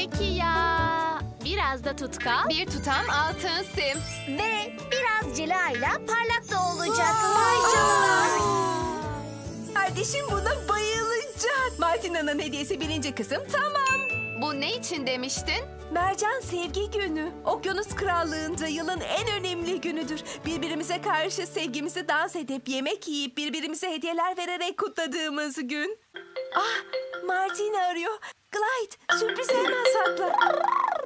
Peki ya biraz da tutkal? Bir tutam altın sim. Ve biraz cilayla parlak da olacak. Vay canına. Kardeşim buna bayılacak. Martina'nın hediyesi birinci kısım tamam. Bu ne için demiştin? Mercan Sevgi Günü. Okyanus Krallığı'nda yılın en önemli günüdür. Birbirimize karşı sevgimizi dans edip yemek yiyip birbirimize hediyeler vererek kutladığımız gün. Ah Martina arıyor. Clyde sürprizi hemen sakla.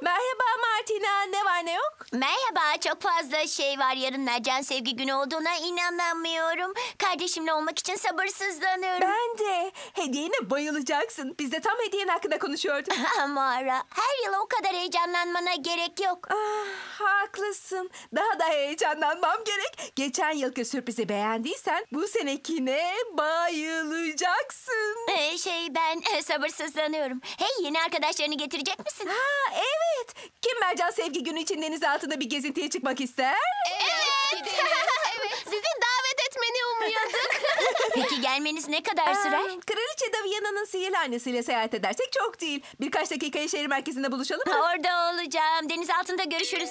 Merhaba Martina ne var ne yok? Merhaba, çok fazla şey var. Yarın Mercan Sevgi Günü olduğuna inanamıyorum. Kardeşimle olmak için sabırsızlanıyorum. Ben de. Hediyene bayılacaksın. Biz de tam hediyen hakkında konuşuyorduk. Mara, her yıl o kadar heyecanlanmana gerek yok. Ah, haklısın. Daha da heyecanlanmam gerek. Geçen yılki sürprizi beğendiysen bu senekine bayılacaksın. Ee, ben e, sabırsızlanıyorum. Hey yeni arkadaşlarını getirecek misin? Ha evet. Kim Mercan Sevgi Günü için deniz altında bir gezintiye çıkmak ister? Evet. Evet. Sizi davet etmeni umuyorduk. Peki gelmeniz ne kadar sürer? Aa, Kraliçe Daviana'nın sihirli annesiyle seyahat edersek çok değil. Birkaç dakikaya şehir merkezinde buluşalım mı? Orada olacağım. Deniz altında görüşürüz.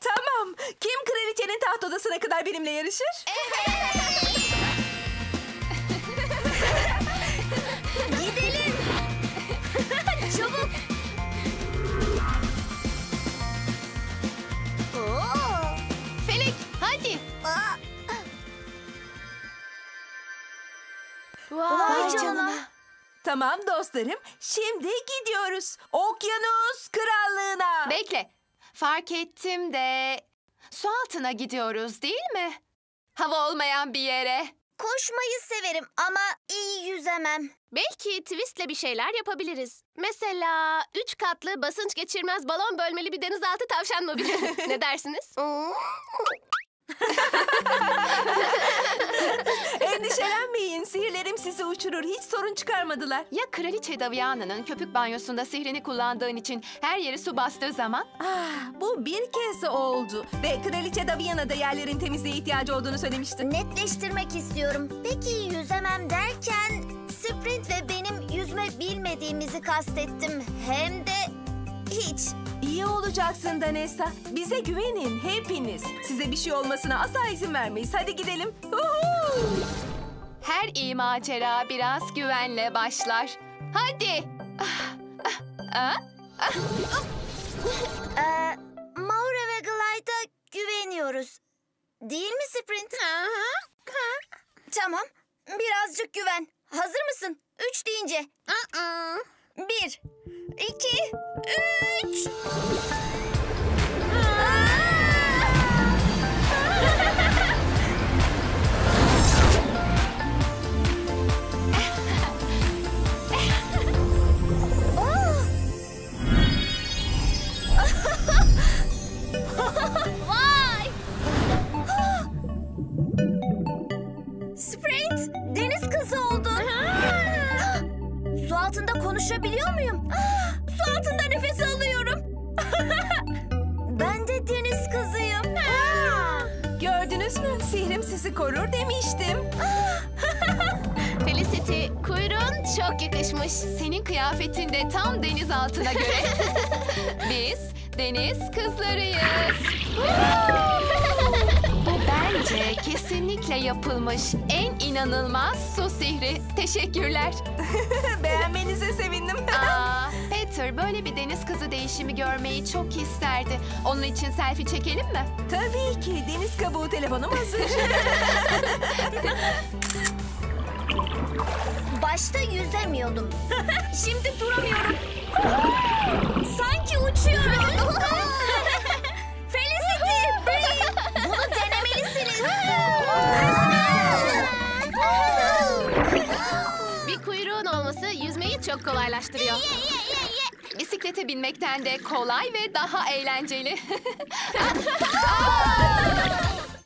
tamam. Kim kraliçenin taht odasına kadar benimle yarışır? Gidelim. Vay canına. Tamam dostlarım. Şimdi gidiyoruz. Okyanus Krallığı'na. Bekle. Fark ettim de su altına gidiyoruz değil mi? Hava olmayan bir yere. Koşmayı severim ama iyi yüzemem. Belki twistle bir şeyler yapabiliriz. Mesela üç katlı basınç geçirmez balon bölmeli bir denizaltı tavşan mobili. ne dersiniz? uçurur. Hiç sorun çıkarmadılar. Ya Kraliçe Daviana'nın köpük banyosunda sihrini kullandığın için her yeri su bastığı zaman? Ah, bu bir kez oldu. Ve Kraliçe Daviana'da yerlerin temizliğe ihtiyacı olduğunu söylemişti. Netleştirmek istiyorum. Peki yüzemem derken sprint ve benim yüzme bilmediğimizi kastettim. Hem de hiç. İyi olacaksın Danessa. Bize güvenin hepiniz. Size bir şey olmasına asla izin vermeyiz. Hadi gidelim. Uhu! Her iyi macera biraz güvenle başlar. Hadi. Ah, ah, ah. Ee, Maura ve Glide'a güveniyoruz. Değil mi Sprint? Tamam. Birazcık güven. Hazır mısın? Üç deyince. Bir, iki, üç. Altında konuşabiliyor muyum? Su altında nefes alıyorum. ben de deniz kızıyım. Gördünüz mü? Sihrim sizi korur demiştim. Felicity, kuyruğun çok yakışmış. Senin kıyafetin de tam deniz altına göre. Biz deniz kızlarıyız. Bence kesinlikle yapılmış en inanılmaz su sihri. Teşekkürler. Beğenmenize sevindim. Aa, Peter böyle bir deniz kızı değişimi görmeyi çok isterdi. Onun için selfie çekelim mi? Tabii ki. Deniz kabuğu telefonum hazır. Başta yüzemiyordum. Şimdi duramıyorum. Sanki uçuyorum. Yüzmeyi çok kolaylaştırıyor. Bisiklete binmekten de kolay ve daha eğlenceli.